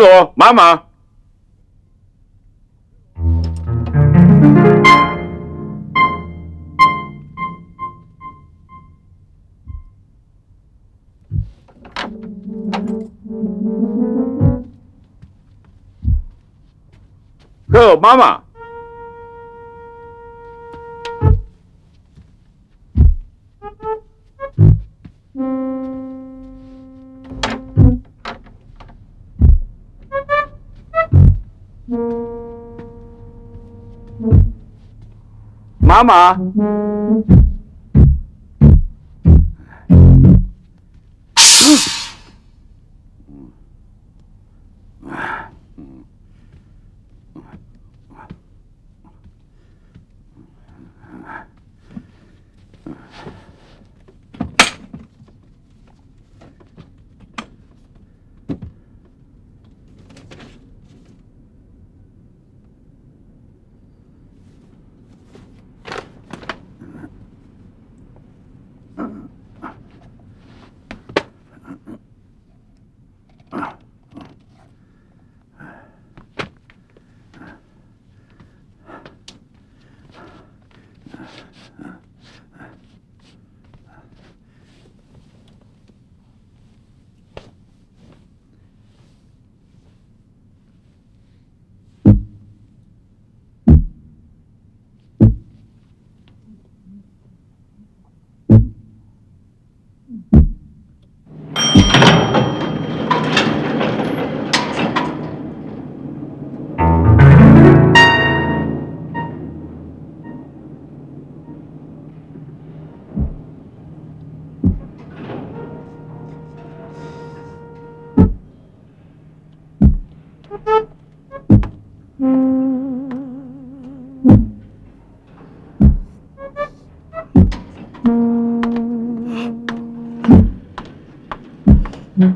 Hello, мама! Hello, мама! Мама!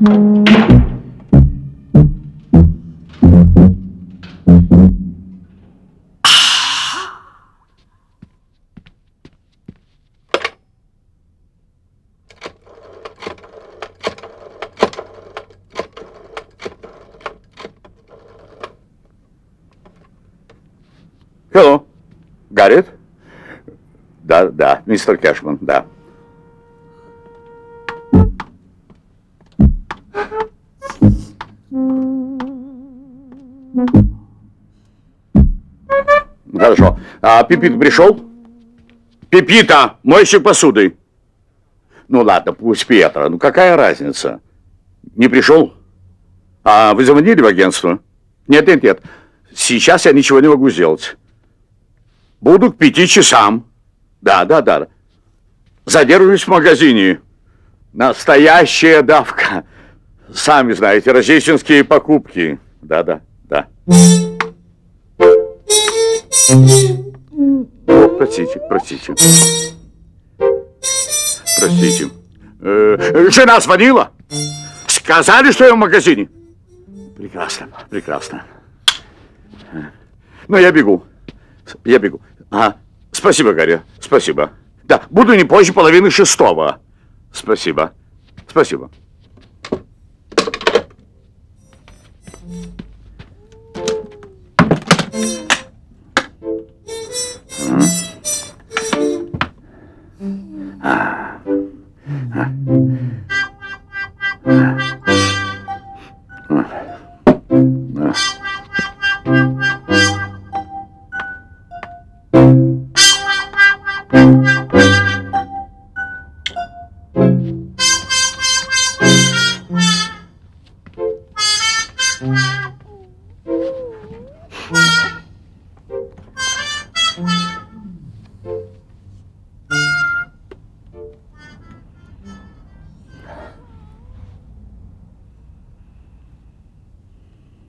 Hello. Got it? Да, да, мистер Кэшман, да. А Пипит пришел? Пипита, мойщик посуды. Ну ладно, пусть Петра. Ну какая разница? Не пришел? А вы звонили в агентство? Нет, нет, нет. Сейчас я ничего не могу сделать. Буду к пяти часам. Да, да, да. Задержусь в магазине. Настоящая давка. Сами знаете, рождественские покупки. Да, да, да. О, простите, простите. Простите. Э, жена звонила. Сказали, что я в магазине. Прекрасно, прекрасно. Ну, я бегу. Я бегу. А, спасибо, Гарри, спасибо. Да, буду не позже половины шестого. Спасибо, спасибо.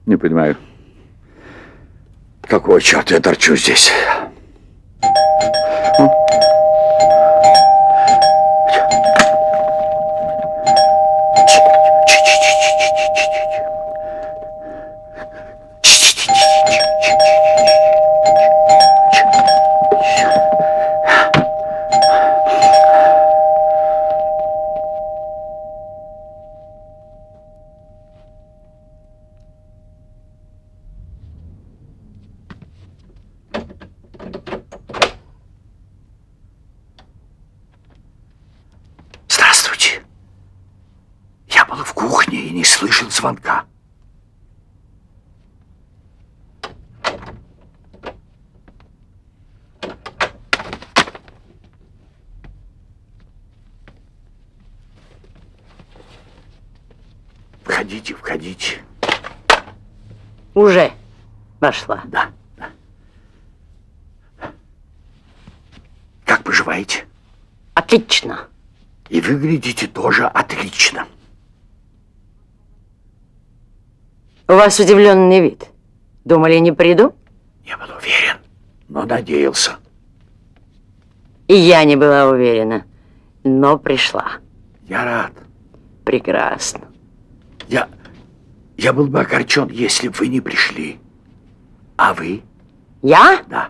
Не понимаю. Какого черта я торчу здесь? Уже вошла. Да. Как поживаете? Отлично. И выглядите тоже отлично. У вас удивленный вид. Думали, не приду? Не был уверен, но надеялся. И я не была уверена, но пришла. Я рад. Прекрасно. Я, я был бы огорчен, если бы вы не пришли. А вы? Я? Да.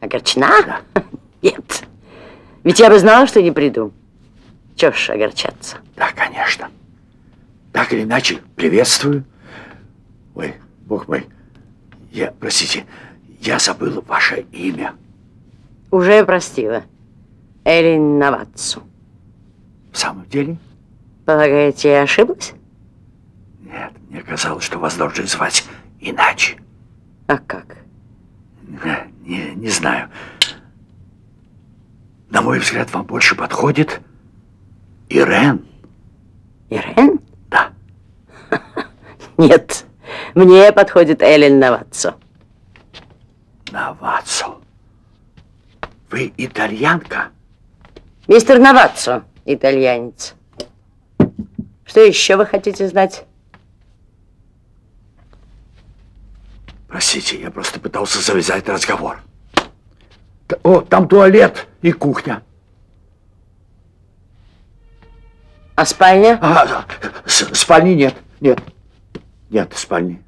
Огорчена? Да. Нет. Ведь я бы знала, что не приду. Чего ж огорчаться? Да, конечно. Так или иначе, приветствую. Ой, бог мой, я, простите, я забыл ваше имя. Уже простила. Элин Наватсу. В самом деле? Полагаете, я ошиблась? Мне казалось, что вас должны звать иначе. А как? Не, не, не знаю. На мой взгляд, вам больше подходит Ирен. Ирен? Да. Нет. Мне подходит Элин Наватсу. Навацо. Вы итальянка? Мистер Наватсо, итальянец. Что еще вы хотите знать? Простите, я просто пытался завязать разговор. Т- О, там туалет и кухня. А спальня? А, спальни нет, нет. Нет спальни.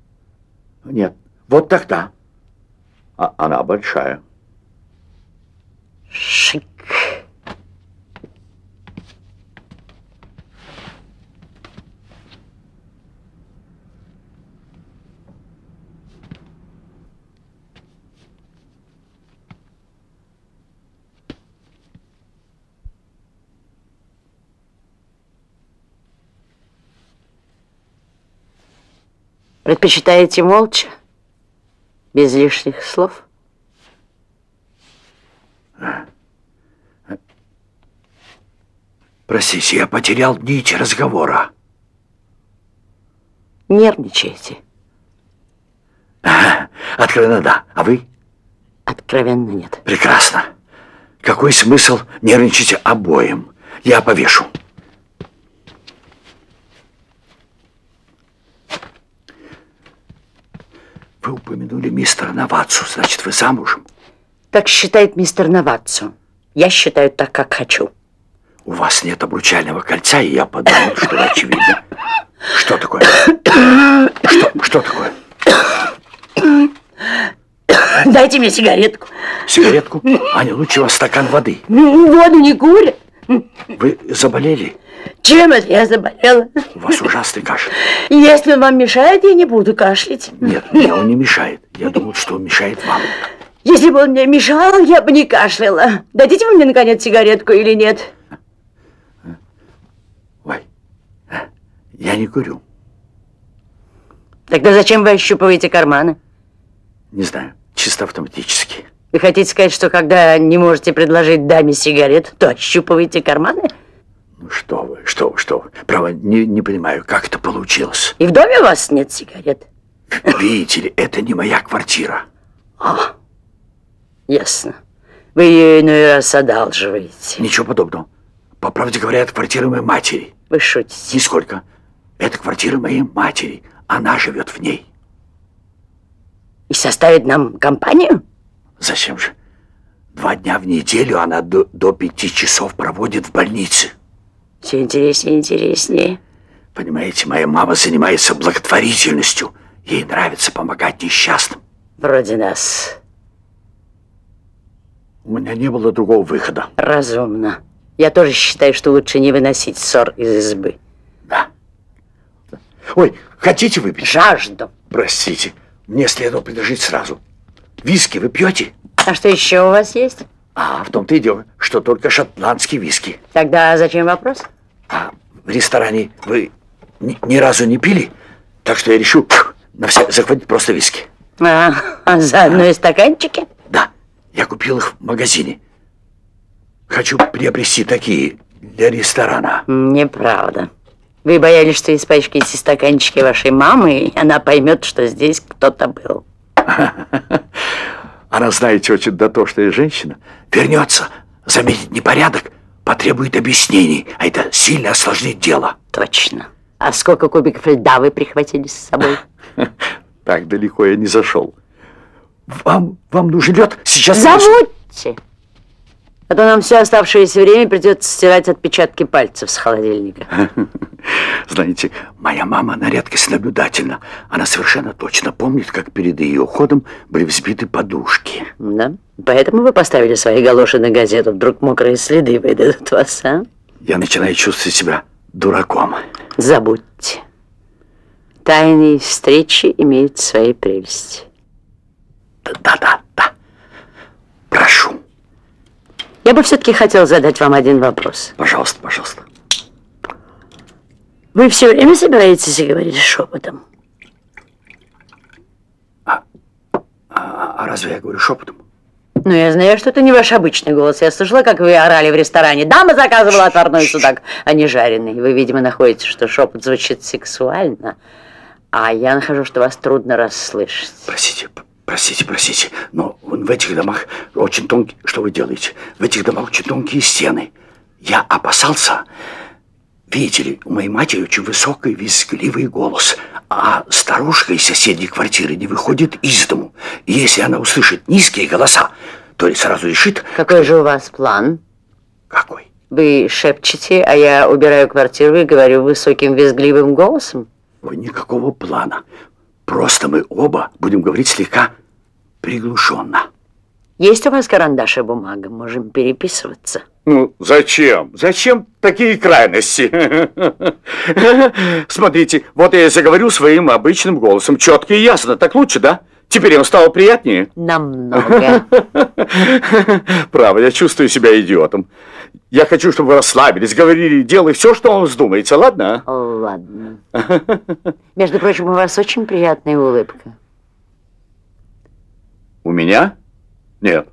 Нет. Вот тогда. А, она большая. Шик. Предпочитаете молча? Без лишних слов? Простите, я потерял нить разговора. Нервничаете? Откровенно да. А вы? Откровенно нет. Прекрасно. Какой смысл нервничать обоим? Я повешу. Вы упомянули мистера Навацу, значит, вы замужем? Так считает мистер Наватсо. Я считаю так, как хочу. У вас нет обручального кольца, и я подумал, что очевидно. Что такое? Что, что такое? Дайте мне сигаретку. Сигаретку? А не лучше у вас стакан воды. Воду не курят. Вы заболели? Чем это я заболела? У вас ужасный кашель. Если он вам мешает, я не буду кашлять. Нет, мне он не мешает. Я думал, что он мешает вам. Если бы он мне мешал, я бы не кашляла. Дадите вы мне, наконец, сигаретку или нет? Ой, я не курю. Тогда зачем вы ощупываете карманы? Не знаю, чисто автоматически. Вы хотите сказать, что когда не можете предложить даме сигарет, то ощупываете карманы? Ну что вы, что вы, что вы. Право, не, не понимаю, как это получилось. И в доме у вас нет сигарет? Видите ли, это не моя квартира. А, ясно. Вы ее иной раз одалживаете. Ничего подобного. По правде говоря, это квартира моей матери. Вы шутите. Нисколько. Это квартира моей матери. Она живет в ней. И составит нам компанию? Зачем же? Два дня в неделю она до, до пяти часов проводит в больнице. Все интереснее и интереснее. Понимаете, моя мама занимается благотворительностью. Ей нравится помогать несчастным. Вроде нас. У меня не было другого выхода. Разумно. Я тоже считаю, что лучше не выносить ссор из избы. Да. Ой, хотите выпить? Жажду. Простите, мне следовало предложить сразу. Виски вы пьете? А что еще у вас есть? А в том-то и дело, что только шотландский виски. Тогда зачем вопрос? А в ресторане вы ни, ни разу не пили? Так что я пф, на все захватить просто виски. А, а заодно и стаканчики? Да, я купил их в магазине. Хочу приобрести такие для ресторана. Неправда. Вы боялись, что испачкаете стаканчики вашей мамы, и она поймет, что здесь кто-то был. Она, знаете, очень дотошная женщина. Вернется, заметит непорядок, потребует объяснений, а это сильно осложнит дело. Точно. А сколько кубиков льда вы прихватили с собой? Так далеко я не зашел. Вам, вам нужен лед? Сейчас... Забудьте! А то нам все оставшееся время придется стирать отпечатки пальцев с холодильника. Знаете, моя мама на редкость наблюдательна. Она совершенно точно помнит, как перед ее уходом были взбиты подушки. Да? Поэтому вы поставили свои галоши на газету. Вдруг мокрые следы выдадут вас, а? Я начинаю чувствовать себя дураком. Забудьте. Тайные встречи имеют свои прелести. Да-да, да. Прошу. Я бы все-таки хотел задать вам один вопрос. Пожалуйста, пожалуйста. Вы все время собираетесь говорить шепотом? А, а, а разве я говорю шепотом? Ну, я знаю, что это не ваш обычный голос. Я слышала, как вы орали в ресторане. Дама заказывала отварной судак, а не жареный. Вы, видимо, находите, что шепот звучит сексуально. А я нахожу, что вас трудно расслышать. Простите, простите, простите, но в этих домах очень тонкие... Что вы делаете? В этих домах очень тонкие стены. Я опасался... Видите ли, у моей матери очень высокий, визгливый голос, а старушка из соседней квартиры не выходит из дому. И если она услышит низкие голоса, то ли сразу решит... Какой же у вас план? Какой? Вы шепчете, а я убираю квартиру и говорю высоким визгливым голосом? Никакого плана. Просто мы оба будем говорить слегка приглушенно. Есть у вас карандаш и бумага? Можем переписываться. Ну, зачем? Зачем такие крайности? Смотрите, вот я заговорю своим обычным голосом, четко и ясно. Так лучше, да? Теперь ему стало приятнее? Намного. Право, я чувствую себя идиотом. Я хочу, чтобы вы расслабились, говорили, делай все, что вам вздумается, ладно? Ладно. Между прочим, у вас очень приятная улыбка. Меня? Нет.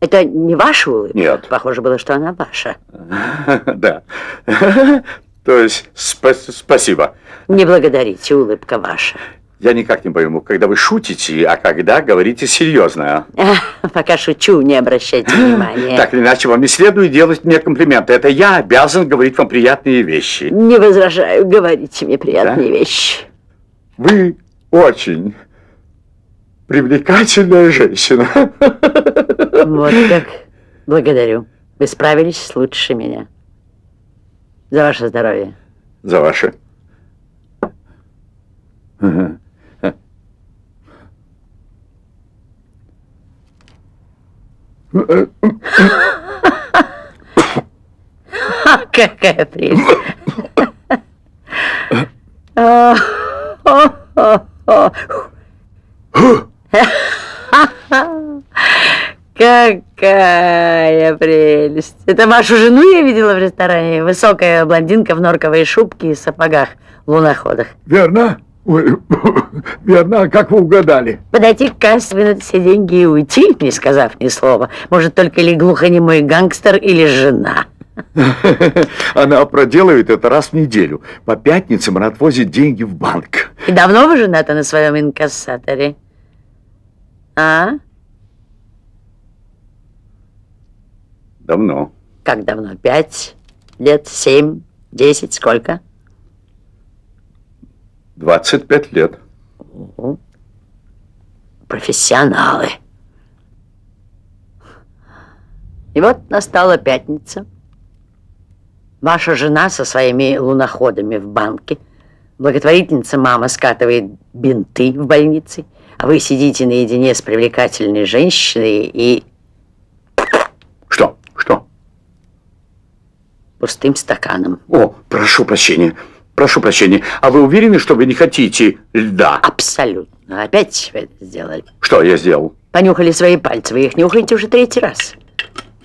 Это не ваша улыбка? Нет. Похоже было, что она ваша. Да. То есть, спа спасибо. Не благодарите, улыбка ваша. Я никак не пойму, когда вы шутите, а когда говорите серьезно. Пока шучу, не обращайте внимания. Так или иначе, вам не следует делать мне комплименты. Это я обязан говорить вам приятные вещи. Не возражаю, говорите мне приятные Да? вещи. Вы очень привлекательная женщина. Вот как. Благодарю. Вы справились лучше меня. За ваше здоровье. За ваше. Какая прелесть. О, о, о. Какая прелесть. Это вашу жену я видела в ресторане? Высокая блондинка в норковой шубке и сапогах луноходах. Верно? Ой, верно, как вы угадали? Подойти к кассе, вынуть все деньги и уйти, не сказав ни слова. Может, только или глухонемой гангстер, или жена. Она проделывает это раз в неделю. По пятницам она отвозит деньги в банк. И давно вы женаты на своем инкассаторе? А? Давно. Как давно? Пять лет? Семь? Десять? Сколько? 25 лет. Профессионалы. И вот настала пятница. Ваша жена со своими луноходами в банке. Благотворительница мама скатывает бинты в больнице. А вы сидите наедине с привлекательной женщиной и Что? Что? пустым стаканом. О, прошу прощения. Прошу прощения. А вы уверены, что вы не хотите льда? Абсолютно. Опять вы это сделали. Что я сделал? Понюхали свои пальцы. Вы их нюхаете уже третий раз.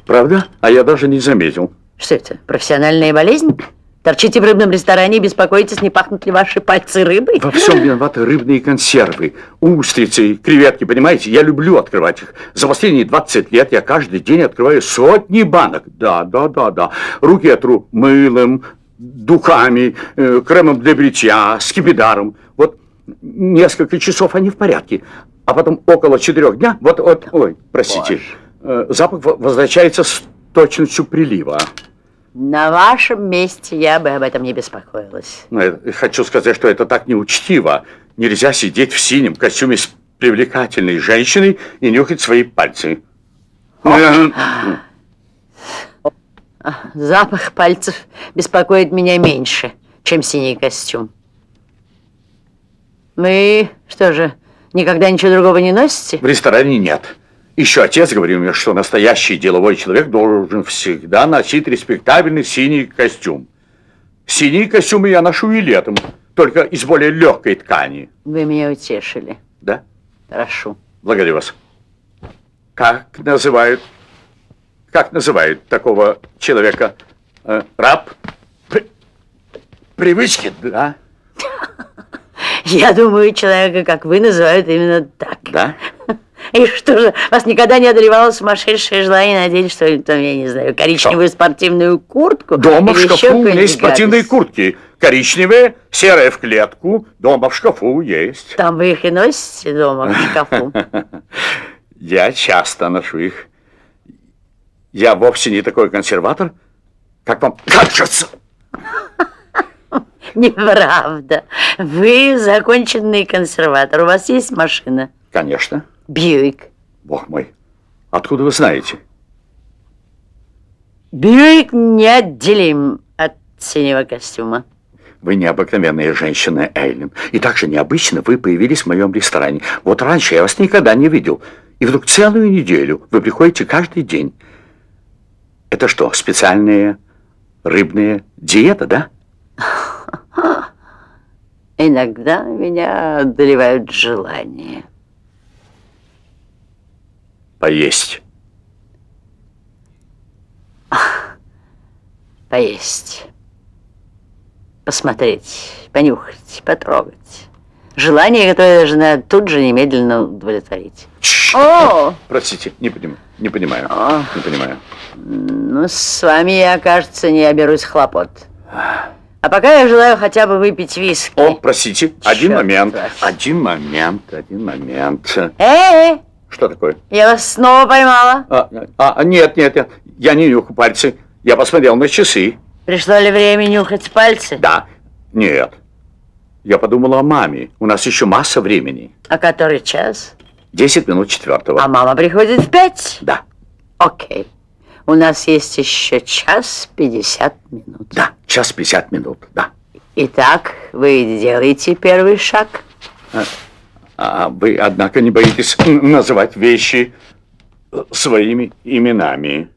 Правда? А я даже не заметил. Что это? Профессиональная болезнь? Торчите в рыбном ресторане и беспокоитесь, не пахнут ли ваши пальцы рыбой? Во всем виноваты рыбные консервы, устрицы, креветки, понимаете? Я люблю открывать их. За последние 20 лет я каждый день открываю сотни банок. Да, да, да, да. Руки я тру мылом, духами, э, кремом для бритья, скипидаром. Вот несколько часов они в порядке. А потом около четырех дня, вот, вот, ой, простите, э, запах во- возвращается с точностью прилива. На вашем месте я бы об этом не беспокоилась. Но я хочу сказать, что это так неучтиво. Нельзя сидеть в синем костюме с привлекательной женщиной и нюхать свои пальцы. Э, Запах пальцев беспокоит меня меньше, чем синий костюм. Вы что же, никогда ничего другого не носите? В ресторане нет. Еще отец говорил мне, что настоящий деловой человек должен всегда носить респектабельный синий костюм. Синие костюмы я ношу и летом, только из более легкой ткани. Вы меня утешили. Да? Прошу. Благодарю вас. Как называют, как называют такого человека? Э, раб? При- привычки, да? Я думаю, человека, как вы, называют именно так. Да? И что же, вас никогда не одолевало сумасшедшее желание надеть что-нибудь там, я не знаю, коричневую спортивную куртку? Дома в шкафу у меня какую-нибудь есть спортивные куртки. Коричневые, серая в клетку. Дома в шкафу есть. Там вы их и носите дома в шкафу. Я часто ношу их. Я вовсе не такой консерватор, как вам кажется. Неправда. Вы законченный консерватор. У вас есть машина? Конечно. Бьюик. Бог мой. Откуда вы знаете? Бьюик неотделим от синего костюма. Вы необыкновенная женщина, Эйлин. И также необычно вы появились в моем ресторане. Вот раньше я вас никогда не видел. И вдруг целую неделю вы приходите каждый день. Это что, специальная рыбная диета, да? Иногда меня одолевают желания. Поесть. Поесть. Посмотреть, понюхать, потрогать. Желание, которое должна тут же немедленно удовлетворить. Чш. О! Простите, не понимаю. Не понимаю. О. Не понимаю. Ну, с вами я, кажется, не оберусь хлопот. А пока я желаю хотя бы выпить виски. О, простите, один Черт момент. возьми. Один момент, один момент. Эй, Что такое? я вас снова поймала. А, а, нет, нет, нет. Я не нюхаю пальцы. Я посмотрел на часы. Пришло ли время нюхать пальцы? Да. Нет. Я подумал о маме. У нас еще масса времени. А который час? Десять минут четвертого. А мама приходит в пять? Да, Окей. У нас есть еще час пятьдесят минут. да, час пятьдесят минут, да. Итак, вы делаете первый шаг. А вы, однако, не боитесь называть вещи э, своими именами.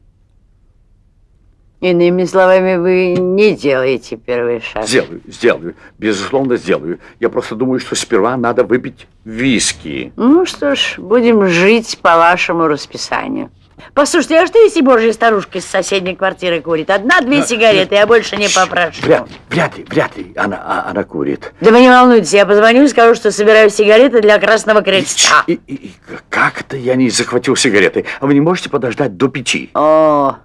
Иными словами, вы не делаете первый шаг. Сделаю, сделаю. Безусловно, сделаю. Я просто думаю, что сперва надо выпить виски. Ну что ж, будем жить по вашему расписанию. Послушайте, а что если божья старушка из соседней квартиры курит? Одна-две сигареты, я больше не попрошу. Вряд, вряд ли, вряд ли она, а- она курит. Да вы не волнуйтесь, я позвоню и скажу, что собираю сигареты для Красного Креста. И, и- и как это я не захватил сигареты? А вы не можете подождать до пяти? О,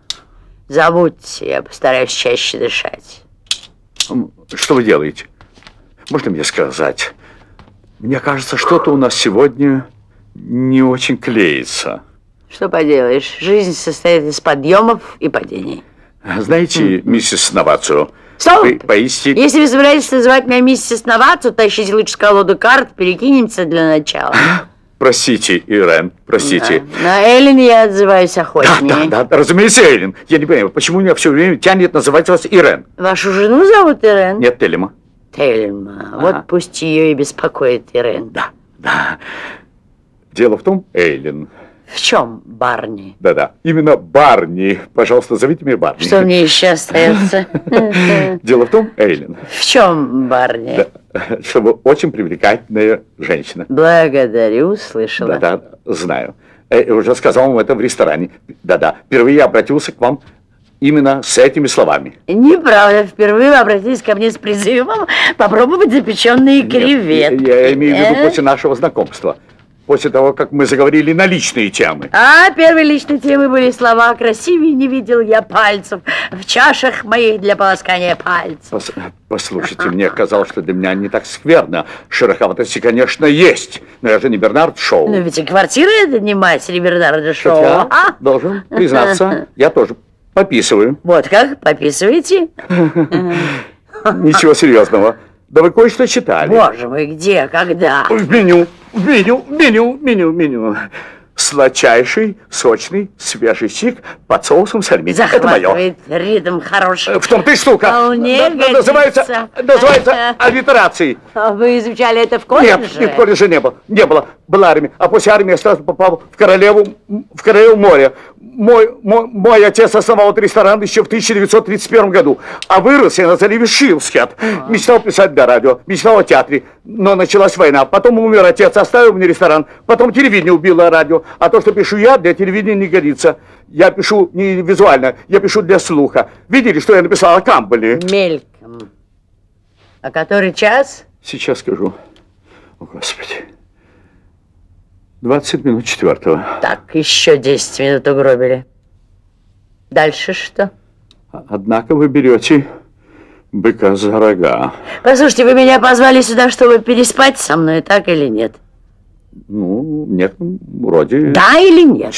забудьте, я постараюсь чаще дышать. Что вы делаете? Можно мне сказать? Мне кажется, что-то у нас сегодня не очень клеится. Что поделаешь, жизнь состоит из подъемов и падений. Знаете, миссис Новацио, Стоп! вы поистине... Если вы собираетесь называть меня миссис Новацу, тащите лучше колоду карт, перекинемся для начала. Простите, Ирен, простите. На Эллен я отзываюсь Да, охотнее. да, да, разумеется, Эйлин. Я не понимаю, почему меня все время тянет называть вас Ирен? Вашу жену зовут Ирен? Нет, Телема. Тельма. Ага. Вот пусть ее и беспокоит Ирен. Да, да. Дело в том, Эйлин. В чем Барни? Да-да, именно Барни. Пожалуйста, зовите меня Барни. Что мне еще остается? Дело в том, Эйлин. В чем Барни? Да, что вы очень привлекательная женщина. Благодарю, слышала. Да-да, знаю. Э, уже сказал вам это в ресторане. Да-да, впервые я обратился к вам именно с этими словами. Неправда. Впервые вы обратились ко мне с призывом попробовать запеченные креветки. Нет, я имею в виду э? после нашего знакомства после того, как мы заговорили на личные темы. А первой личной темой были слова «Красивее не видел я пальцев в чашах моих для полоскания пальцев». Пос послушайте, мне казалось, что для меня не так скверно. Шероховатости, конечно, есть, но я же не Бернард Шоу. Но ведь и квартира это не матери Бернарда Шоу. Хотя, а? должен признаться, я тоже пописываю. Вот как? Пописываете? Ничего серьезного. Да вы кое-что читали. Боже мой, где, когда? В меню, меню, меню, меню, меню. Сладчайший, сочный, свежий сик под соусом сальми. Это мое. ритм хороший. В том ты штука. Вполне Н называется, называется аллитерацией. А вы изучали это в колледже? Нет, нет, в колледже не было. Не было. Была армия. А после армии я сразу попал в Королеву, в Королеву море мой, мой, мой отец основал этот ресторан еще в 1931 году, а вырос я на заливе Шилскет. Мечтал писать для радио, мечтал о театре, но началась война. Потом умер отец, оставил мне ресторан, потом телевидение убило радио, а то, что пишу я, для телевидения не годится. Я пишу не визуально, я пишу для слуха. Видели, что я написал о Камбале? Мельком. А который час? Сейчас скажу. О, Господи. 20 минут четвертого. Так, еще 10 минут угробили. Дальше что? Однако вы берете быка за рога. Послушайте, вы меня позвали сюда, чтобы переспать со мной, так или нет? Ну, нет, вроде... Да или нет?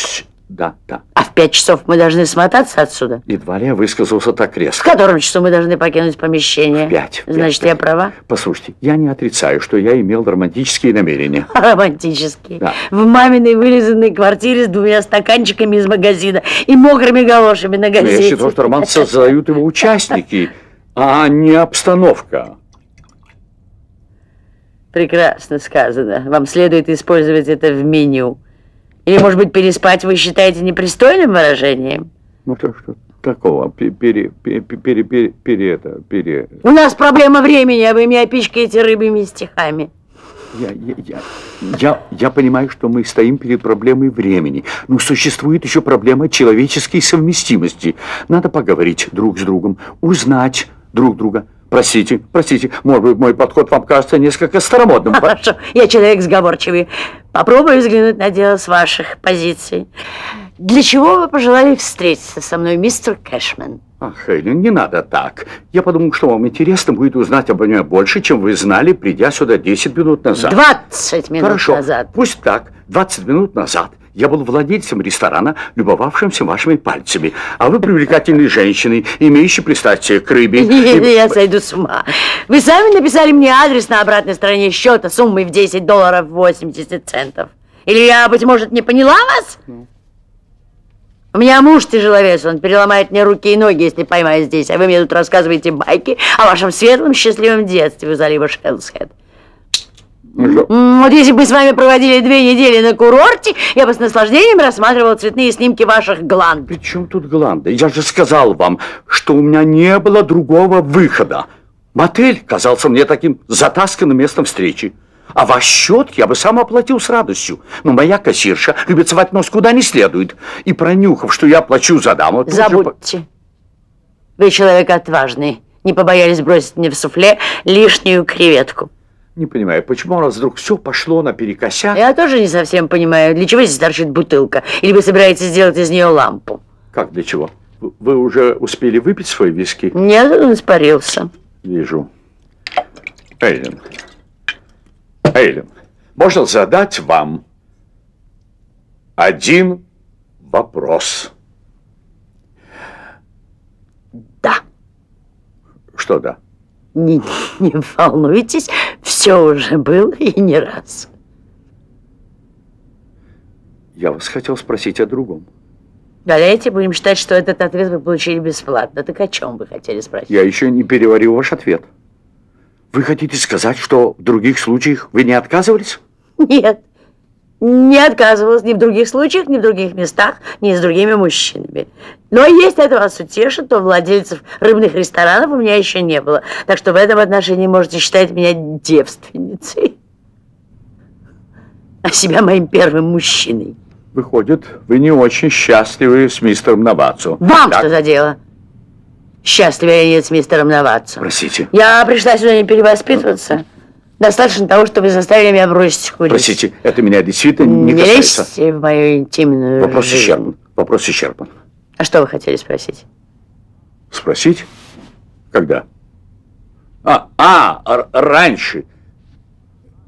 Да, да. А в пять часов мы должны смотаться отсюда? Едва ли я высказался так резко. В котором часу мы должны покинуть помещение? В пять. Значит, пять, я права? Послушайте, я не отрицаю, что я имел романтические намерения. Романтические? Да. В маминой вылизанной квартире с двумя стаканчиками из магазина и мокрыми галошами на газете. Я считаю, что роман создают его участники, а не обстановка. Прекрасно сказано. Вам следует использовать это в меню. Или, может быть, переспать вы считаете непристойным выражением? Ну, то что такого? Пере, пере, пере, пере, пере, пере, это, пере... У нас проблема времени, а вы меня пичкаете рыбыми стихами. Я, я, я, я, я понимаю, что мы стоим перед проблемой времени, но существует еще проблема человеческой совместимости. Надо поговорить друг с другом, узнать друг друга. Простите, простите, может быть, мой подход вам кажется несколько старомодным. Хорошо, я человек сговорчивый. Попробую взглянуть на дело с ваших позиций. Для чего вы пожелали встретиться со мной, мистер Кэшмен? Ах, Хейлин, не надо так. Я подумал, что вам интересно будет узнать обо мне больше, чем вы знали, придя сюда 10 минут назад. 20 минут Хорошо, назад. пусть так. 20 минут назад я был владельцем ресторана, любовавшимся вашими пальцами. А вы привлекательной женщиной, имеющей пристрастие к рыбе. Нет, и... я сойду с ума. Вы сами написали мне адрес на обратной стороне счета суммой в 10 долларов 80 центов. Или я, быть может, не поняла вас? У меня муж тяжеловес, он переломает мне руки и ноги, если поймаю здесь, а вы мне тут рассказываете байки о вашем светлом, счастливом детстве у залива Шелсхед. Вот если бы с вами проводили две недели на курорте, я бы с наслаждением рассматривал цветные снимки ваших гланд. При чем тут гланды? Я же сказал вам, что у меня не было другого выхода. Мотель казался мне таким затасканным местом встречи. А ваш счет я бы сам оплатил с радостью. Но моя кассирша любит совать нос куда не следует. И пронюхав, что я плачу за даму... Забудьте. Же... Вы человек отважный. Не побоялись бросить мне в суфле лишнюю креветку. Не понимаю, почему у нас вдруг все пошло наперекосяк? Я тоже не совсем понимаю, для чего здесь торчит бутылка? Или вы собираетесь сделать из нее лампу? Как для чего? Вы уже успели выпить свой виски? Нет, он испарился. Вижу. Эйлин. Эйлин, можно задать вам один вопрос? Да. Что да? Не, не волнуйтесь, все уже было и не раз. Я вас хотел спросить о другом. Давайте будем считать, что этот ответ вы получили бесплатно. Так о чем вы хотели спросить? Я еще не переварил ваш ответ. Вы хотите сказать, что в других случаях вы не отказывались? Нет. Не отказывалась ни в других случаях, ни в других местах, ни с другими мужчинами. Но если это вас утешит, то владельцев рыбных ресторанов у меня еще не было. Так что в этом отношении можете считать меня девственницей. А себя моим первым мужчиной. Выходит, вы не очень счастливы с мистером Навацу. Вам так? что за дело? Счастлива я нет с мистером Навацу. Простите. Я пришла сюда не перевоспитываться. Достаточно того, чтобы заставили меня бросить курить. Простите, это меня действительно не, не касается. в мою интимную Вопрос жизнь. исчерпан. Вопрос исчерпан. А что вы хотели спросить? Спросить? Когда? А, а, раньше.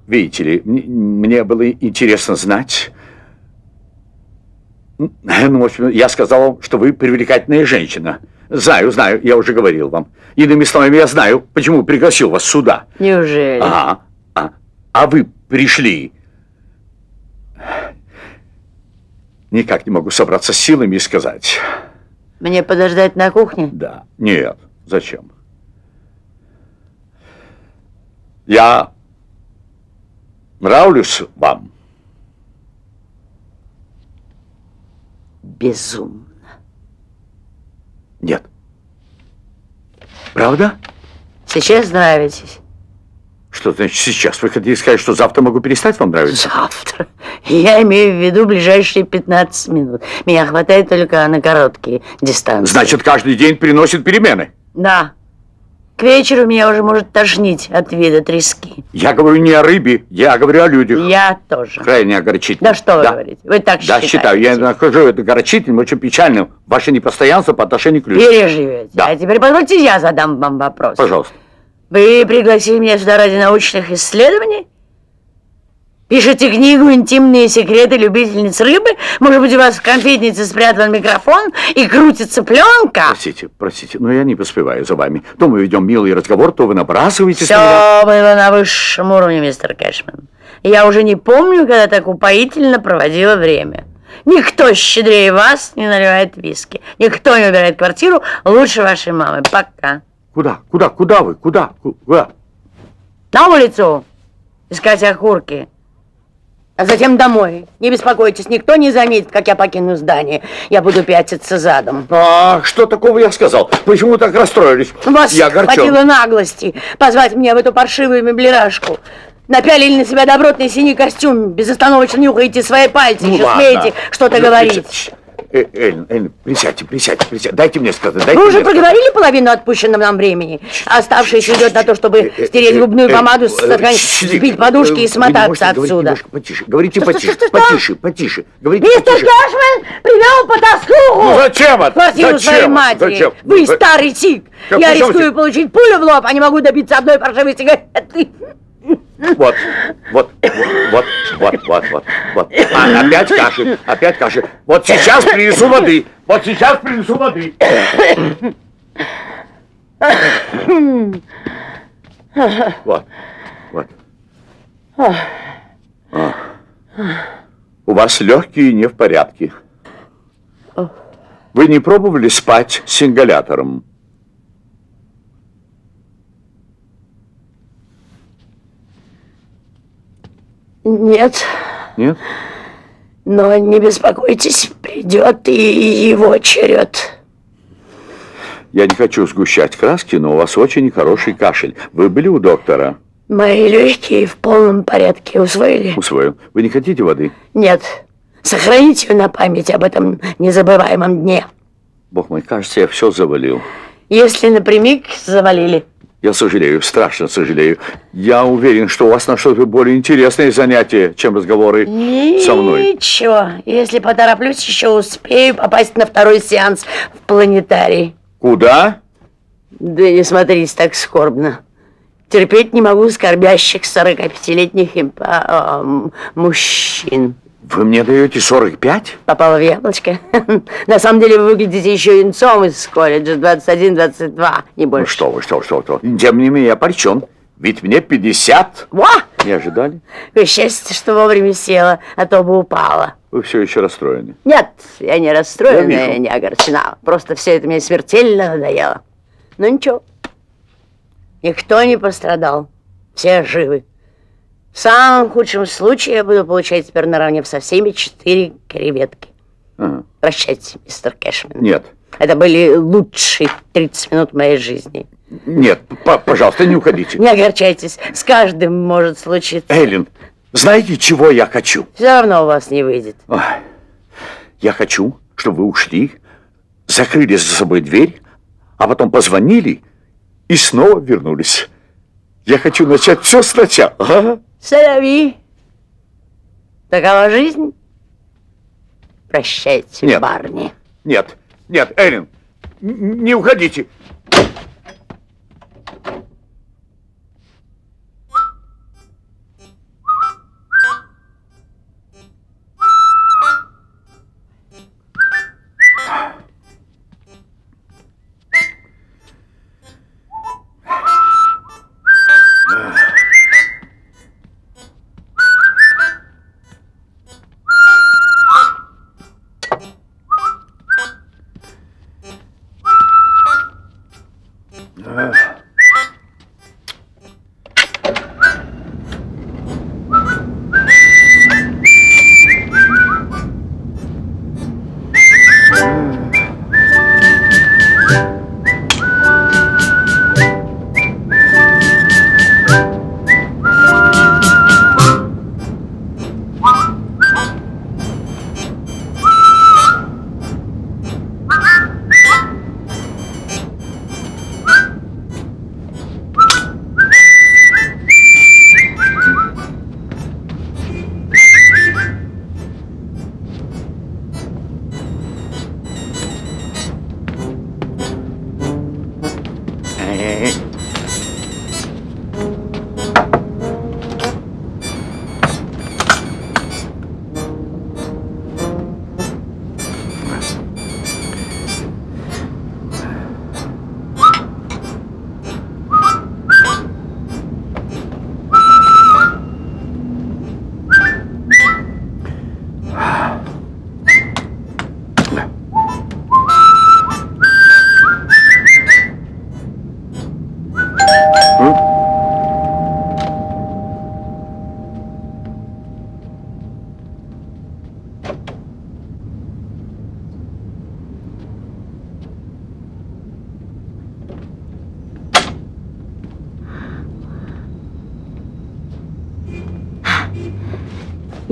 Видите ли, мне было интересно знать. Ну, в общем, я сказал вам, что вы привлекательная женщина. Знаю, знаю, я уже говорил вам. Иными словами, я знаю, почему пригласил вас сюда. Неужели? Ага. А, а вы пришли. Никак не могу собраться с силами и сказать. Мне подождать на кухне? Да. Нет. Зачем? Я нравлюсь вам. Безумно. Нет. Правда? Сейчас нравитесь. Что значит сейчас? Вы хотите сказать, что завтра могу перестать вам нравиться? Завтра? Я имею в виду ближайшие 15 минут. Меня хватает только на короткие дистанции. Значит, каждый день приносит перемены? Да. К вечеру меня уже может тошнить от вида трески. Я говорю не о рыбе, я говорю о людях. Я тоже. Крайне огорчительно. Да что вы да. говорите? Вы так да, считаете? Да, считаю. Я нахожу это огорчительным, очень печальным. Ваше непостоянство по отношению к людям. Переживете. Да. А теперь позвольте я задам вам вопрос. Пожалуйста. Вы пригласили меня сюда ради научных исследований? Пишете книгу «Интимные секреты любительниц рыбы»? Может быть, у вас в конфетнице спрятан микрофон и крутится пленка? Простите, простите, но я не поспеваю за вами. То мы ведем милый разговор, то вы набрасываетесь Все на меня. было на высшем уровне, мистер Кэшман. Я уже не помню, когда так упоительно проводила время. Никто щедрее вас не наливает виски. Никто не убирает квартиру лучше вашей мамы. Пока. Куда? Куда? Куда вы? Куда? Куда? На улицу. Искать окурки а затем домой. Не беспокойтесь, никто не заметит, как я покину здание. Я буду пятиться задом. А что такого я сказал? Почему так расстроились? Вас я хватило наглости позвать меня в эту паршивую меблирашку. Напялили на себя добротный синий костюм, безостановочно нюхаете свои пальцы, ну, еще ладно. смеете что-то ну, говорить. Э, Эллен, Эллен, присядьте, присядьте, присядьте. Дайте мне сказать. Дайте Вы уже проговорили сказать. половину отпущенного нам времени. Оставшееся идет на то, чтобы э, э, стереть губную помаду, сбить подушки и смотаться отсюда. потише. Говорите потише, потише, потише. Мистер Кэшман привел потаскуху! Ну зачем это? Квартиру своей матери. Вы старый тик. Я рискую получить пулю в лоб, а не могу добиться одной паршивой сигареты. Вот, вот, вот, вот, вот, вот, вот. А, опять кашель, опять кашель. Вот сейчас принесу воды. Вот сейчас принесу воды. Вот, вот. А. У вас легкие не в порядке. Вы не пробовали спать с ингалятором? Нет. Нет? Но не беспокойтесь, придет и его черед. Я не хочу сгущать краски, но у вас очень хороший кашель. Вы были у доктора? Мои легкие в полном порядке усвоили. Усвоил. Вы не хотите воды? Нет. Сохраните на память об этом незабываемом дне. Бог мой, кажется, я все завалил. Если напрямик завалили. Я сожалею, страшно сожалею. Я уверен, что у вас нашлось более интересное занятие, чем разговоры Ничего. со мной. Ничего. Если потороплюсь, еще успею попасть на второй сеанс в планетарий. Куда? Да не смотрись так скорбно. Терпеть не могу скорбящих 45-летних а, мужчин. Вы мне даете 45? Попала в яблочко. На самом деле вы выглядите еще юнцом из колледжа, 21-22, не больше. Ну что вы, что, что, что. Тем не менее, я польщен. Ведь мне 50. Во! Не ожидали? Вы счастье, что вовремя села, а то бы упала. Вы все еще расстроены? Нет, я не расстроена, я, я не огорчена. Просто все это мне смертельно надоело. Ну ничего, никто не пострадал. Все живы. В самом худшем случае я буду получать теперь наравне со всеми четыре креветки. Ага. Прощайте, мистер Кэшмен. Нет, Это были лучшие 30 минут моей жизни. нет, пожалуйста, не уходите. Не огорчайтесь, с каждым может случиться. Эллен, знаете, чего я хочу? Все равно у вас не выйдет. Ой, я хочу, чтобы вы ушли, закрыли за собой дверь, а потом позвонили и снова вернулись. Я хочу начать все сначала. Солови. Такова жизнь. Прощайте, Нет. барни. Нет, нет, Эллен, н- не уходите.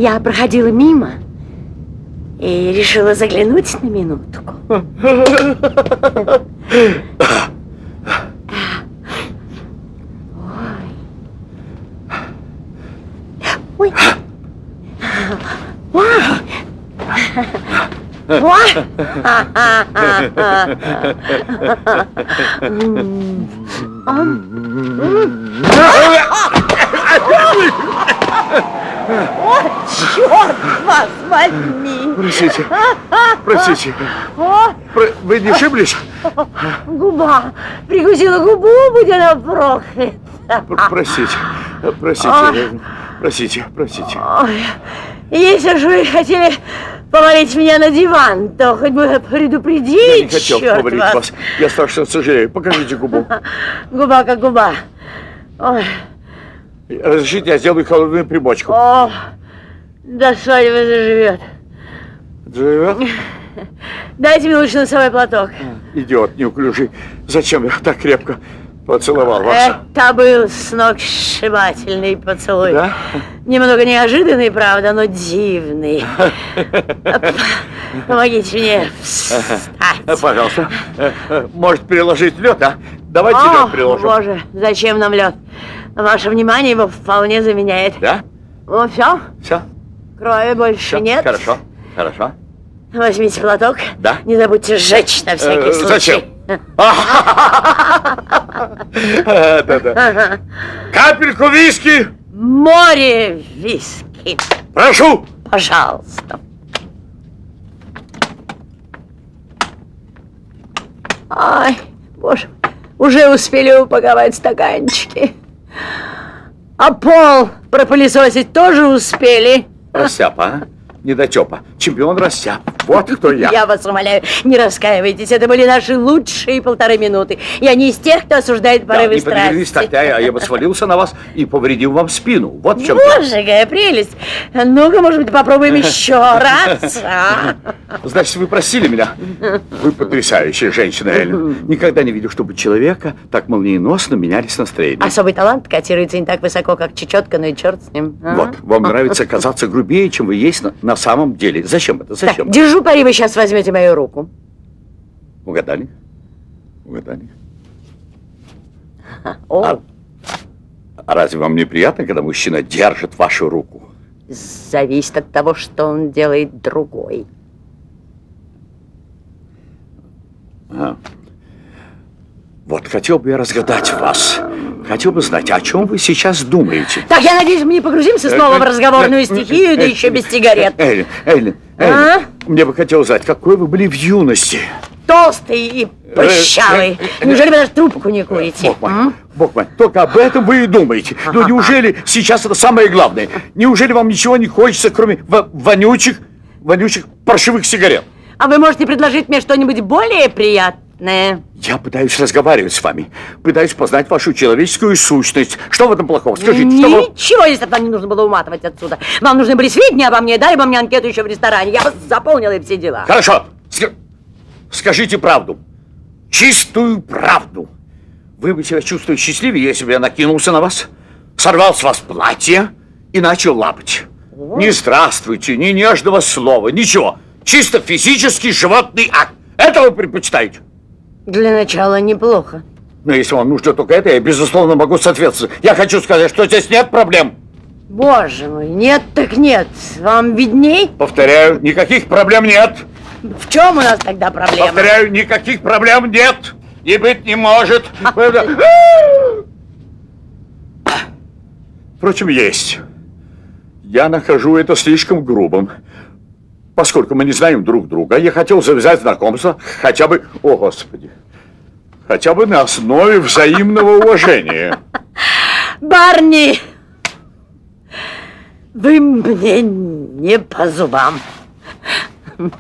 Я проходила мимо и решила заглянуть на минутку. Ой. Ой. Ой. Ой. Черт вас возьми! Простите, простите. Про- Вы не ошиблись? губа! Прикусила губу, будь она проклята! Пр- Простите, простите, простите, простите. Ой, если уж вы хотели повалить меня на диван, то хоть бы предупредить, Я не хотел повалить вас. вас. Я страшно сожалею. Покажите губу. Губа как губа. Ой, Разрешите, я сделаю холодную примочку. о, до свадьбы заживет. Живет? Дайте мне лучше носовой платок. Идиот неуклюжий. Зачем я так крепко поцеловал вас? Это был сногсшибательный поцелуй. Да? Немного неожиданный, правда, но дивный. Помогите мне встать. Э, Пожалуйста. Э, Может, переложить лед, а? Давайте О, лед приложим. боже, зачем нам лед? Ваше внимание его вполне заменяет. Да? Ну, все, Все? Крови больше Все? нет. Хорошо. Хорошо. Возьмите платок. Да. Не забудьте сжечь на всякий Э, случай. зачем? Да-да. Капельку виски! Море виски. Прошу! Пожалуйста. Ай, боже, уже успели упаковать стаканчики. А пол пропылесосить тоже успели. Растяпа, а? Недотепа. Чемпион растяп. Вот кто я. Я вас умоляю, не раскаивайтесь. Это были наши лучшие полторы минуты. Я не из тех, кто осуждает порывы да, не страсти. тогда, а я бы свалился на вас и повредил вам спину. Вот в чем Боже, какая прелесть. Ну-ка, может быть, попробуем еще раз. а? Значит, вы просили меня. Вы потрясающая женщина, Эллен. Никогда не видел, чтобы человека так молниеносно менялись настроения. Особый талант котируется не так высоко, как чечетка, но и черт с ним. а? Вот, вам нравится казаться грубее, чем вы есть на, на самом деле. Зачем это? Так, Зачем? Держу пари, вы сейчас возьмете мою руку. Угадали? Угадали. О, А, а разве вам неприятно, когда мужчина держит вашу руку? зависит от того, что он делает другой. А. Вот хотел бы я разгадать вас. Хотел бы знать, о чем вы сейчас думаете. Так, я надеюсь, мы не погрузимся снова в разговорную стихию, да еще без сигарет. Эллен, Эллен, А? Мне бы хотелось знать, какой вы были в юности. Толстый и прыщавый. Неужели вы даже трубку не курите? Бог мой, м? бог мой, только об этом вы и думаете. Но неужели сейчас это самое главное? Неужели вам ничего не хочется, кроме во- вонючих, вонючих паршивых сигарет? А вы можете предложить мне что-нибудь более приятное? Я пытаюсь разговаривать с вами, пытаюсь познать вашу человеческую сущность. Что в этом плохого? Скажите, что вы... Ничего, если бы нам не нужно было уматывать отсюда. Вам нужны были сведения обо мне, дали бы мне анкету еще в ресторане. Я бы заполнила и все дела. Хорошо, ска- скажите правду. Чистую правду. Вы бы себя чувствовали счастливее, если бы я накинулся на вас, сорвал с вас платье и начал лапать. Ни здравствуйте, ни нежного слова, ничего. Чисто физический животный акт. Это вы предпочитаете? Для начала неплохо. Но если вам нужно только это, я, безусловно, могу соответствовать. Я хочу сказать, что здесь нет проблем. Боже мой, нет так нет. Вам видней? Повторяю, никаких проблем нет. В чем у нас тогда проблема? Повторяю, никаких проблем нет. И быть не может. Впрочем, есть. Я нахожу это слишком грубым. Поскольку мы не знаем друг друга, я хотел завязать знакомство хотя бы... О, Господи. Хотя бы на основе взаимного уважения. Барни! Вы мне не по зубам.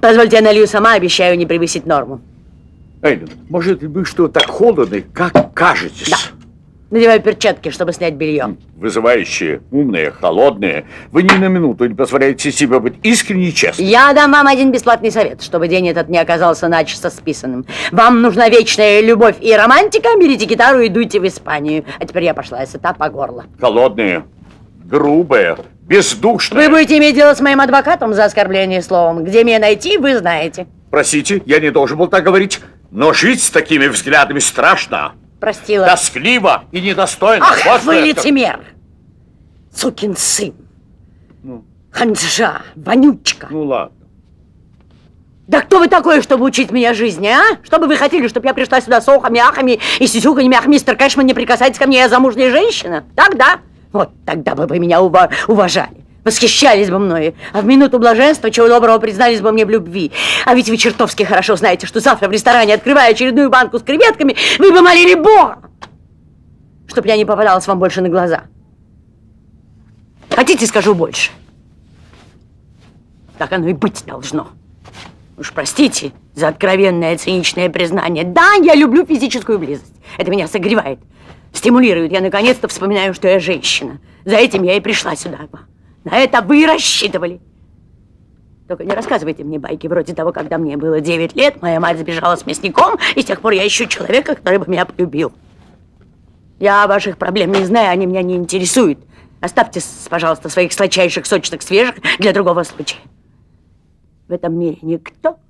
Позвольте, я налью сама, обещаю не превысить норму. Эйлин, может быть, что так холодны, как кажетесь? Да. Надеваю перчатки, чтобы снять белье. Вызывающие, умные, холодные. Вы ни на минуту не позволяете себе быть искренне честным. Я дам вам один бесплатный совет, чтобы день этот не оказался начисто списанным. Вам нужна вечная любовь и романтика, берите гитару и дуйте в Испанию. А теперь я пошла, я сыта по горло. Холодные, грубые, бездушные. Вы будете иметь дело с моим адвокатом за оскорбление словом. Где меня найти, вы знаете. Простите, я не должен был так говорить, но жить с такими взглядами страшно, Простила. тоскливо и недостойно. Ах, Вот вы лицемер! Сукин сын! Ханжа, вонючка! Ну ладно. Да кто вы такой, чтобы учить меня жизни, а? Что бы вы хотели, чтобы я пришла сюда с охами, ахами и сисюканьями? Ах, мистер Кэшман, не прикасайтесь ко мне, я замужняя женщина. Тогда, вот тогда бы вы меня ува- уважали. Восхищались бы мною, а в минуту блаженства, чего доброго, признались бы мне в любви. А ведь вы чертовски хорошо знаете, что завтра в ресторане, открывая очередную банку с креветками, вы бы молили Бога, чтоб я не попадалась вам больше на глаза. Хотите, скажу больше? Так оно и быть должно. Уж простите за откровенное циничное признание. Да, я люблю физическую близость. Это меня согревает, стимулирует. Я наконец-то вспоминаю, что я женщина. За этим я и пришла сюда. На это вы и рассчитывали. Только не рассказывайте мне байки вроде того, когда мне было 9 лет, моя мать сбежала с мясником, и с тех пор я ищу человека, который бы меня полюбил. Я ваших проблем не знаю, они меня не интересуют. Оставьте, пожалуйста, своих сладчайших, сочных, свежих для другого случая. В этом мире никто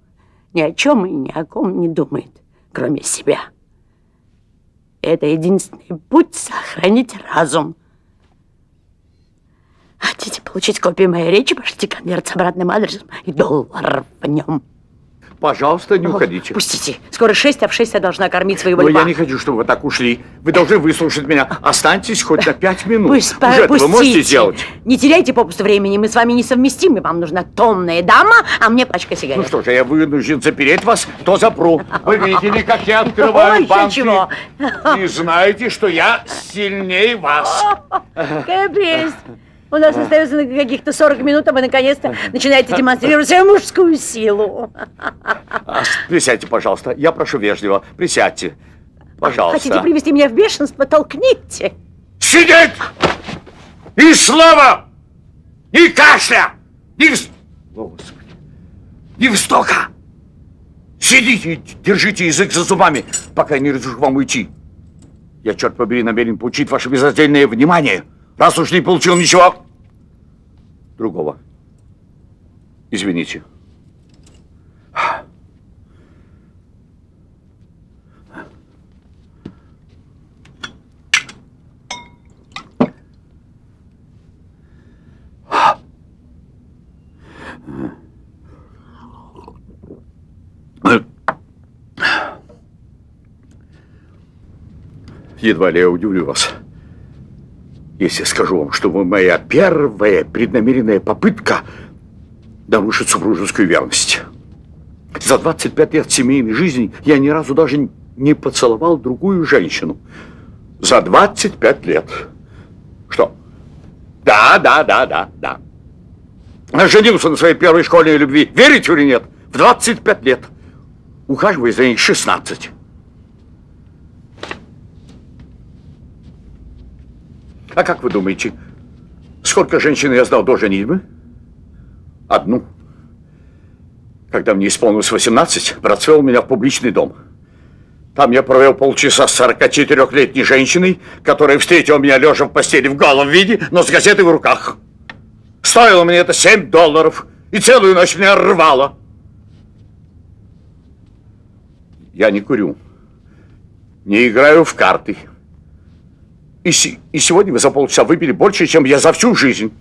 ни о чем и ни о ком не думает, кроме себя. Это единственный путь сохранить разум. Хотите получить копию моей речи, пошлите конверт с обратным адресом и доллар в нем. Пожалуйста, не уходите. Пустите. Скоро шесть, а в шесть я должна кормить своего Но льва. я не хочу, чтобы вы так ушли. Вы должны выслушать меня. Останьтесь хоть на пять минут. Пусть, Уже это вы можете сделать? Не теряйте попусту времени, мы с вами несовместимы. Вам нужна томная дама, а мне пачка сигарет. Ну что ж, я вынужден запереть вас, то запру. Вы видели, как я открываю Ой, банки? чего. И знаете, что я сильнее вас. Прелесть. У нас остается каких-то 40 минут, а вы наконец-то начинаете демонстрировать свою мужскую силу. А, присядьте, пожалуйста. Я прошу вежливо. Присядьте. Пожалуйста. Хотите привести меня в бешенство? Толкните. Сидеть! Ни слова! Ни кашля! Ни... Господи! Ни вздоха! Сидите и держите язык за зубами, пока я не разрешу вам уйти. Я, черт побери, намерен получить ваше безраздельное внимание, раз уж не получил ничего другого. Извините. Едва ли я удивлю вас, если скажу вам, что моя первая преднамеренная попытка нарушить супружескую верность. За 25 лет семейной жизни я ни разу даже не поцеловал другую женщину. За 25 лет. Что? Да, да, да, да, да. Женился на своей первой школьной любви. Верите или нет? В 25 лет. Ухаживая за ней 16. А как вы думаете, сколько женщин я знал до женитьбы? Одну. Когда мне исполнилось 18, процвел меня в публичный дом. Там я провел полчаса с 44-летней женщиной, которая встретила меня лежа в постели в голом виде, но с газетой в руках. Стоило мне это 7 долларов, и целую ночь меня рвало. Я не курю, не играю в карты. И, и сегодня вы за полчаса выпили больше, чем я за всю жизнь.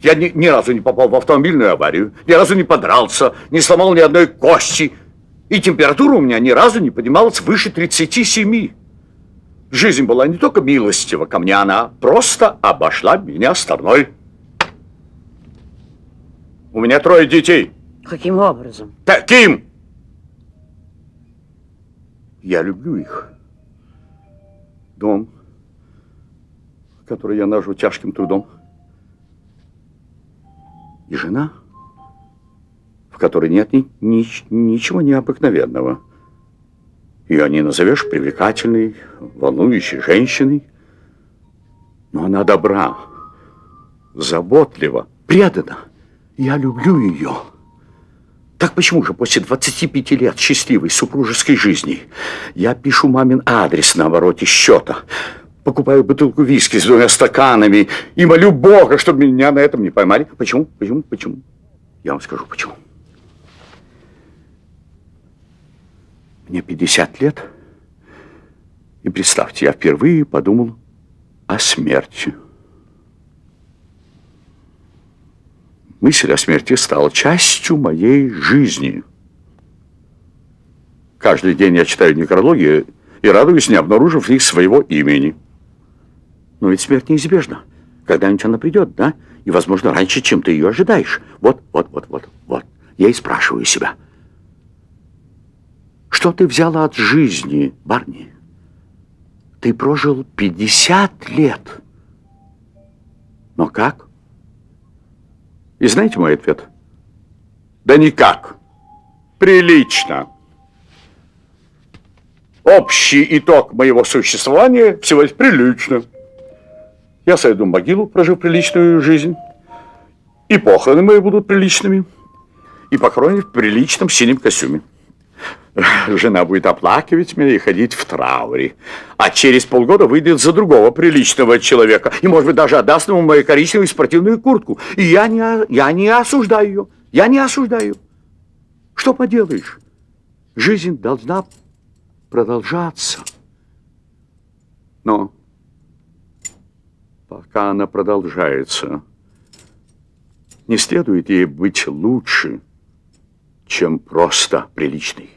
Я ни, ни разу не попал в автомобильную аварию, ни разу не подрался, не сломал ни одной кости. И температура у меня ни разу не поднималась выше 37. Жизнь была не только милостива ко мне, она просто обошла меня стороной. У меня трое детей. Каким образом? Таким! Я люблю их. Дом, который я нажу тяжким трудом. И жена, в которой нет ни, ни, ничего необыкновенного. Ее не назовешь привлекательной, волнующей женщиной, но она добра, заботлива, предана. Я люблю ее. Так почему же после 25 лет счастливой супружеской жизни я пишу мамин адрес на обороте счета, покупаю бутылку виски с двумя стаканами и молю Бога, чтобы меня на этом не поймали. Почему? Почему? Почему? Я вам скажу, почему. Мне 50 лет, и представьте, я впервые подумал о смерти. Мысль о смерти стала частью моей жизни. Каждый день я читаю некрологи и радуюсь, не обнаружив в них своего имени. Но ведь смерть неизбежна. Когда-нибудь она придет, да? И, возможно, раньше, чем ты ее ожидаешь. Вот, вот, вот, вот, вот. Я и спрашиваю себя. Что ты взяла от жизни, Барни? Ты прожил 50 лет. Но как? И знаете мой ответ? Да никак. Прилично. Общий итог моего существования всего лишь прилично. Я сойду в могилу, прожив приличную жизнь. И похороны мои будут приличными. И похоронят в приличном синем костюме. Жена будет оплакивать меня и ходить в трауре. А через полгода выйдет за другого приличного человека. И, может быть, даже отдаст ему мою коричневую спортивную куртку. И я не, я не осуждаю ее. Я не осуждаю. Что поделаешь? Жизнь должна продолжаться. Но пока она продолжается. Не следует ей быть лучше, чем просто приличной.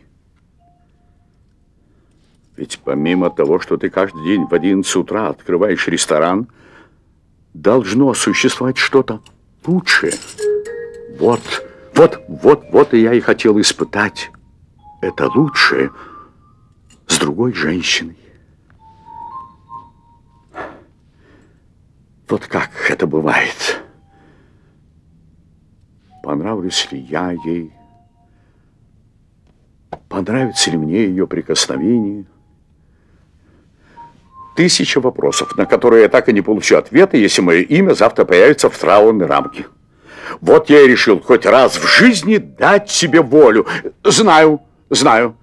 Ведь помимо того, что ты каждый день в 11 утра открываешь ресторан, должно существовать что-то лучшее. Вот, вот, вот, вот и я и хотел испытать это лучшее с другой женщиной. Вот как это бывает. Понравлюсь ли я ей? Понравится ли мне ее прикосновение? Тысяча вопросов, на которые я так и не получу ответа, если мое имя завтра появится в траурной рамке. Вот я и решил хоть раз в жизни дать себе волю. Знаю, знаю,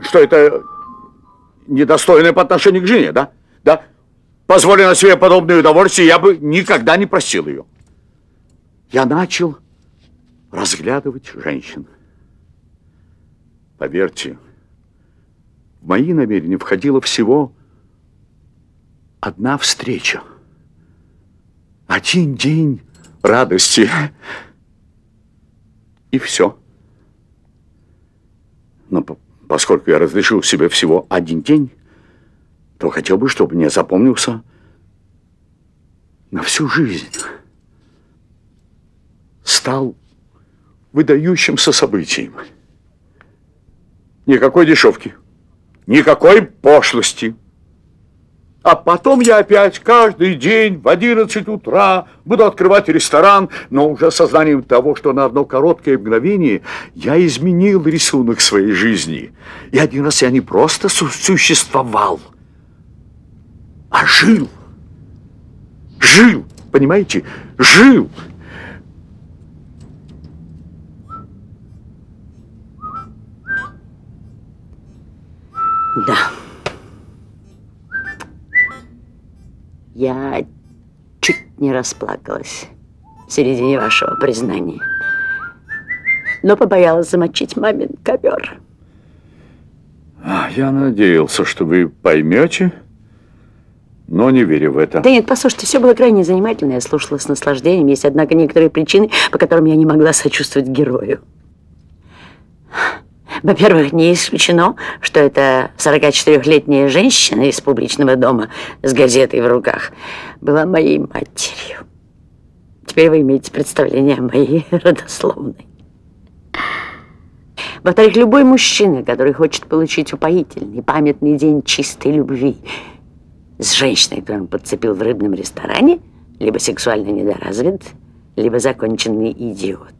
что это недостойное по отношению к жене, да? Да? Позволено себе подобное удовольствие, я бы никогда не просил ее. Я начал разглядывать женщин. Поверьте, в мои намерения входила всего одна встреча. Один день радости. И все. Но поскольку я разрешил себе всего один день, то хотел бы, чтобы мне запомнился на всю жизнь. Стал выдающимся событием. Никакой дешевки, никакой пошлости. А потом я опять каждый день в 11 утра буду открывать ресторан, но уже сознанием того, что на одно короткое мгновение я изменил рисунок своей жизни. И один раз я не просто существовал, а жил. Жил, понимаете? Жил. Да. Я чуть не расплакалась в середине вашего признания. Но побоялась замочить мамин ковер. А, я надеялся, что вы поймете, но не верю в это. Да нет, послушайте, все было крайне занимательно. Я слушала с наслаждением. Есть, однако, некоторые причины, по которым я не могла сочувствовать герою. Во-первых, не исключено, что эта 44-летняя женщина из публичного дома с газетой в руках была моей матерью. Теперь вы имеете представление о моей родословной. Во-вторых, любой мужчина, который хочет получить упоительный, памятный день чистой любви с женщиной, которую он подцепил в рыбном ресторане, либо сексуально недоразвит, либо законченный идиот.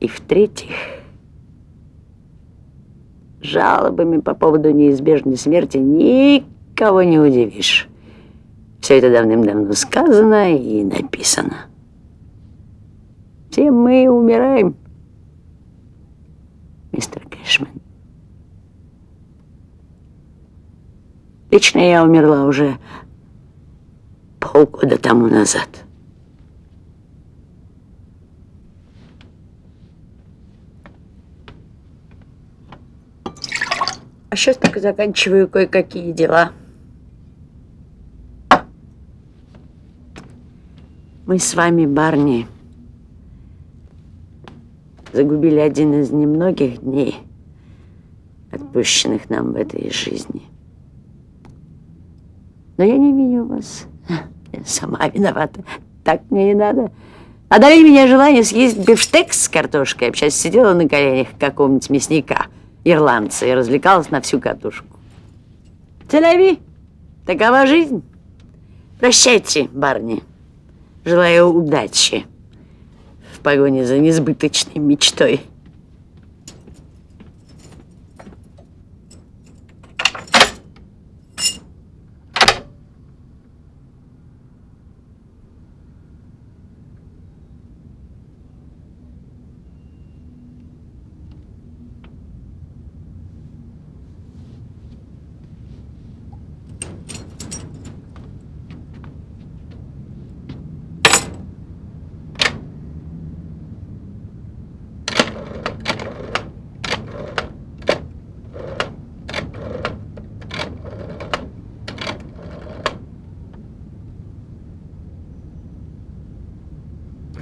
И в-третьих, жалобами по поводу неизбежной смерти никого не удивишь. Все это давным-давно сказано и написано. Все мы умираем, мистер Кэшман. Лично я умерла уже полгода тому назад. А сейчас и заканчиваю кое-какие дела. Мы с вами, Барни, загубили один из немногих дней, отпущенных нам в этой жизни. Но я не виню вас. Я сама виновата. Так мне не надо. Одари меня желание съесть бифштекс с картошкой. Я сейчас сидела на коленях какого-нибудь мясника – ирландца и развлекалась на всю катушку. Целяви, такова жизнь. Прощайте, барни. Желаю удачи в погоне за несбыточной мечтой.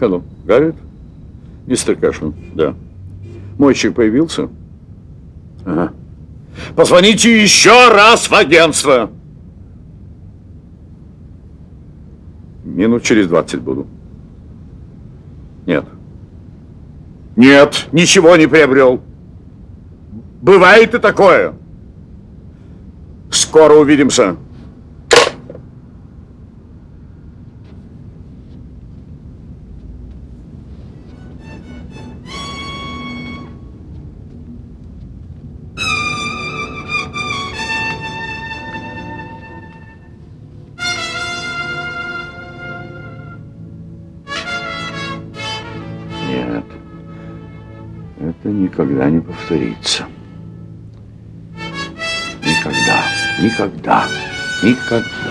Hello. Гарриет? Мистер Кэшман, да. Мойщик появился? Ага. Позвоните еще раз в агентство. Минут через двадцать буду. Нет. Нет, ничего не приобрел. Бывает и такое. Скоро увидимся. Повторится. Никогда, никогда, никогда.